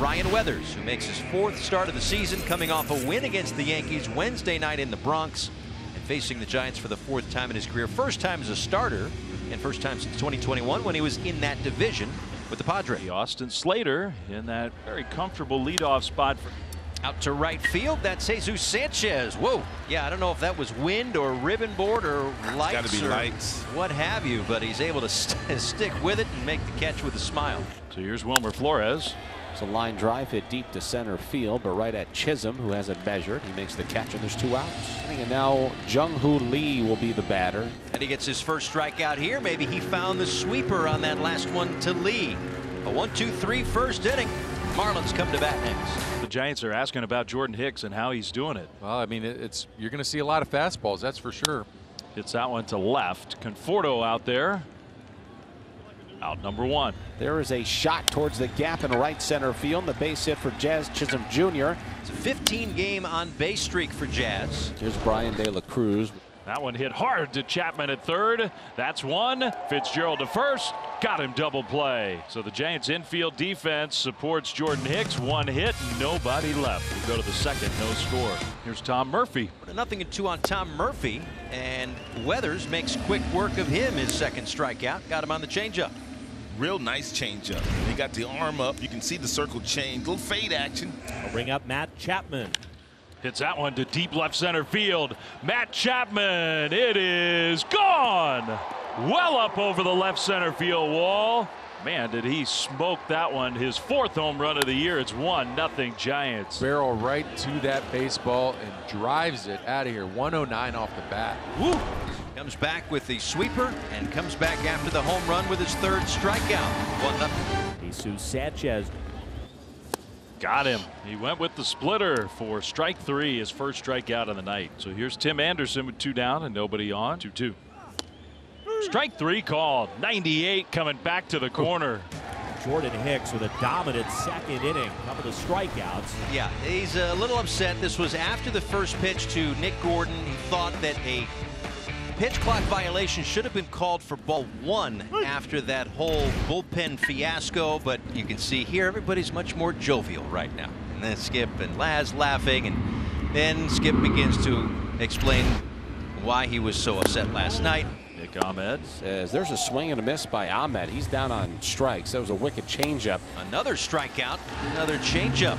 Ryan Weathers, who makes his fourth start of the season, coming off a win against the Yankees Wednesday night in the Bronx and facing the Giants for the fourth time in his career. First time as a starter and first time since 2021 when he was in that division with the Padres. Austin Slater in that very comfortable leadoff spot. For out to right field. That's Jesus Sanchez. Whoa. Yeah, I don't know if that was wind or ribbon board or lights. Got be or lights. What have you, but he's able to st stick with it and make the catch with a smile. So here's Wilmer Flores. It's a line drive hit deep to center field, but right at Chisholm, who has it measured. He makes the catch, and there's two outs. And now Jung Hoo Lee will be the batter. And he gets his first strikeout here. Maybe he found the sweeper on that last one to Lee. A one, two, three first inning. Marlins come to bat next. The Giants are asking about Jordan Hicks and how he's doing it. Well, I mean, it's you're going to see a lot of fastballs, that's for sure. Hits that one to left. Conforto out there. Out number one. There is a shot towards the gap in right center field. The base hit for Jazz Chisholm Jr. It's a 15 game on base streak for Jazz. Here's Bryan De La Cruz. That one hit hard to Chapman at third. That's one. Fitzgerald to first. Got him double play. So the Giants infield defense supports Jordan Hicks. One hit, nobody left. We go to the second, no score. Here's Tom Murphy. Nothing in two on Tom Murphy. And Weathers makes quick work of him. His second strikeout. Got him on the changeup. Real nice changeup. He got the arm up. You can see the circle change. Little fade action. I'll bring up Matt Chapman. Hits that one to deep left center field. Matt Chapman. It is gone. Well up over the left center field wall. Man, did he smoke that one. His fourth home run of the year. It's one nothing Giants. Barrel right to that baseball and drives it out of here. 109 off the bat. Woo. Comes back with the sweeper and comes back after the home run with his third strikeout. One nothing. Jesus Sanchez. Got him. He went with the splitter for strike three, his first strikeout of the night. So here's Tim Anderson with two down and nobody on. 2 2. Strike three called. 98 coming back to the corner. Jordan Hicks with a dominant second inning. Couple of strikeouts. Yeah, he's a little upset. This was after the first pitch to Nick Gordon. He thought that a pitch clock violation should have been called for ball one after that whole bullpen fiasco. But you can see here everybody's much more jovial right now. And then Skip and Laz laughing. And then Skip begins to explain why he was so upset last night. Nick Ahmed says there's a swing and a miss by Ahmed. He's down on strikes. That was a wicked changeup. Another strikeout, another changeup.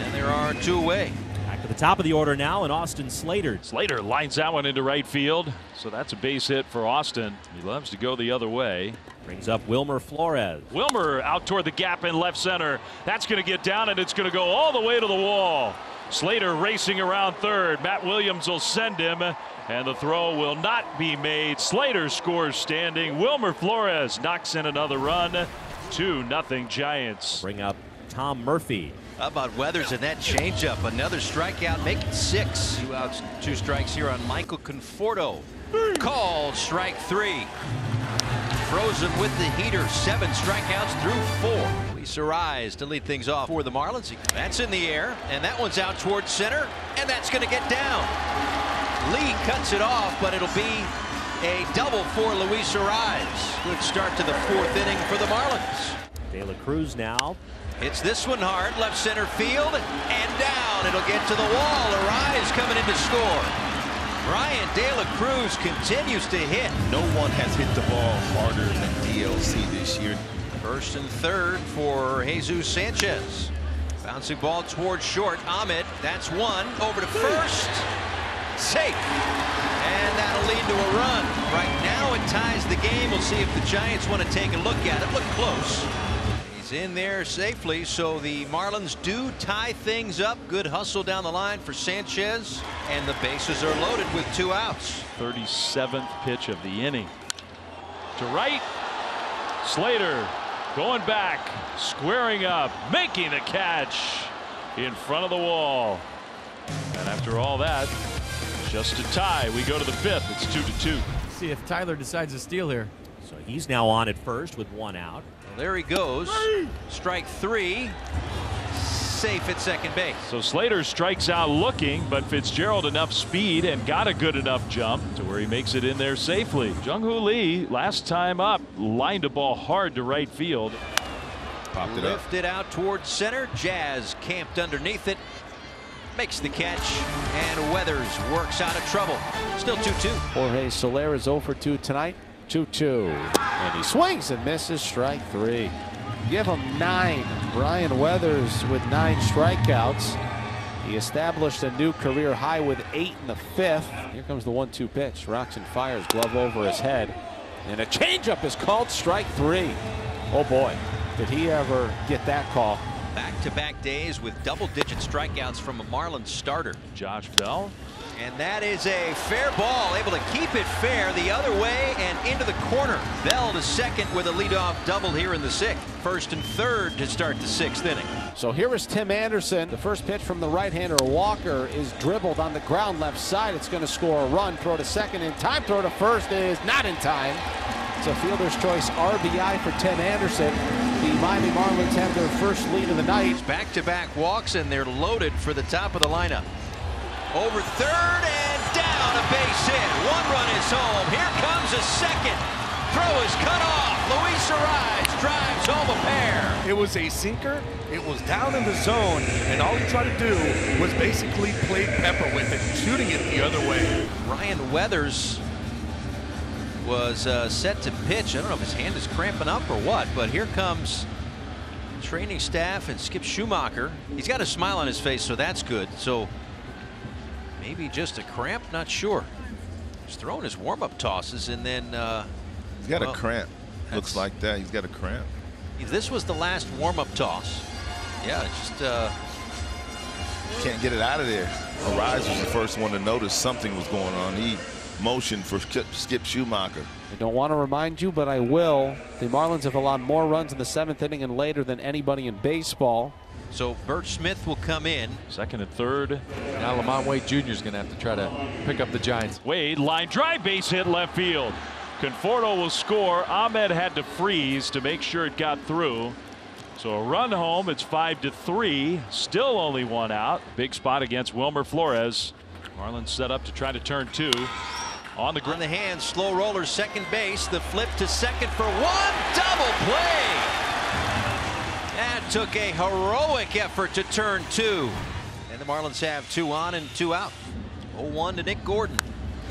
And there are two away. Back to the top of the order now, and Austin Slater. Slater lines that one into right field. So that's a base hit for Austin. He loves to go the other way. Brings up Wilmer Flores. Wilmer out toward the gap in left center. That's going to get down, and it's going to go all the way to the wall. Slater racing around third. Matt Williams will send him, and the throw will not be made. Slater scores standing. Wilmer Flores knocks in another run. 2 nothing Giants. Bring up Tom Murphy. How about Weathers and that changeup? Another strikeout, make it six. Two outs, two strikes here on Michael Conforto. Call strike three. Frozen with the heater, seven strikeouts through four. Luis Arraez to lead things off for the Marlins. That's in the air, and that one's out towards center, and that's going to get down. Lee cuts it off, but it'll be a double for Luis Arraez. Good start to the fourth inning for the Marlins. De La Cruz now. Hits this one hard, left center field, and down. It'll get to the wall. Arraez coming in to score. Bryan De La Cruz continues to hit. No one has hit the ball harder than DLC this year. First and third for Jesus Sanchez. Bouncing ball towards short. Ahmed, that's one. Over to first. Safe. And that'll lead to a run. Right now it ties the game. We'll see if the Giants want to take a look at it. Look close. He's in there safely, so the Marlins do tie things up. Good hustle down the line for Sanchez, and the bases are loaded with two outs. 37th pitch of the inning. To right, Slater going back, squaring up, making the catch in front of the wall. And after all that, just a tie. We go to the fifth. It's two to two. See if Tyler decides to steal here. So he's now on at first with one out. There he goes. Strike three. Safe at second base. So Slater strikes out looking, but Fitzgerald enough speed and got a good enough jump to where he makes it in there safely. Jung Hoo Lee, last time up, lined a ball hard to right field. Popped it up. Lifted out towards center. Jazz camped underneath it. Makes the catch. And Weathers works out of trouble. Still 2-2. Jorge Soler is 0 for 2 tonight. 2-2. And he swings and misses strike three. Give him nine. Ryan Weathers with nine strikeouts. He established a new career high with eight in the fifth. Here comes the one-two pitch. Rocks and fires glove over his head. And a changeup is called strike three. Oh boy, did he ever get that call. Back-to-back days with double-digit strikeouts from a Marlins starter. Josh Bell. And that is a fair ball, able to keep it fair the other way and into the corner. Bell to second with a leadoff double here in the sixth. First and third to start the sixth inning. So here is Tim Anderson. The first pitch from the right-hander Walker is dribbled on the ground left side. It's going to score a run. Throw to second in time. Throw to first is not in time. It's a fielder's choice RBI for Tim Anderson. The Miami Marlins have their first lead of the night. Back-to-back walks and they're loaded for the top of the lineup. Over third and down a base hit. One run is home. Here comes a second. Throw is cut off. Luis Arraez drives home a pair. It was a sinker. It was down in the zone, and all he tried to do was basically play pepper with it, shooting it the other way. Ryan Weathers was uh, set to pitch. I don't know if his hand is cramping up or what, but here comes training staff and Skip Schumaker. He's got a smile on his face, so that's good. So maybe just a cramp, not sure. He's throwing his warm-up tosses and then uh, He's got well, a cramp. Looks like that. He's got a cramp. this was the last warm-up toss. Yeah, just uh, Can't get it out of there. Arraez was the first one to notice something was going on. He motioned for Skip, Skip Schumaker. I don't want to remind you, but I will. The Marlins have allowed more runs in the seventh inning and later than anybody in baseball. So. Burch Smith will come in. Second and third. Now LaMonte Wade Jr. is going to have to try to pick up the Giants. Wade line drive base hit left field. Conforto will score. Ahmed had to freeze to make sure it got through. So a run home. It's five to three. Still only one out. Big spot against Wilmer Flores. Marlins set up to try to turn two. On the On ground. the hand, slow roller, second base. The flip to second for one double play. Took a heroic effort to turn two. And the Marlins have two on and two out. 0-1 to Nick Gordon.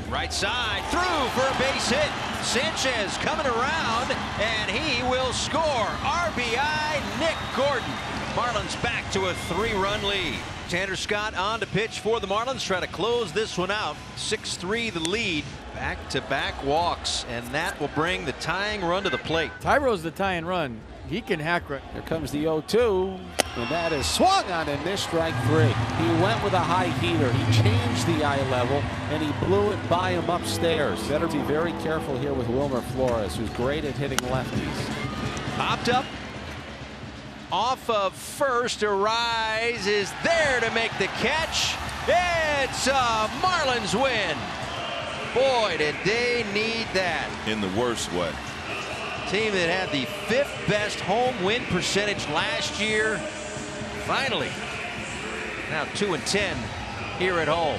Right side, through for a base hit. Sanchez coming around, and he will score. RBI, Nick Gordon. Marlins back to a three-run lead. Tanner Scott on to pitch for the Marlins. Try to close this one out. 6-3 the lead. Back-to-back walks, and that will bring the tying run to the plate. Thairo's the tying run. He can hack right. Here comes the 0-2, and that is swung on and missed strike three. He went with a high heater. He changed the eye level, and he blew it by him upstairs. Better be very careful here with Wilmer Flores, who's great at hitting lefties. Popped up off of first. Arraez is there to make the catch. It's a Marlins win. Boy, did they need that. In the worst way. Team that had the fifth best home win percentage last year. Finally, now 2 and 10 here at home.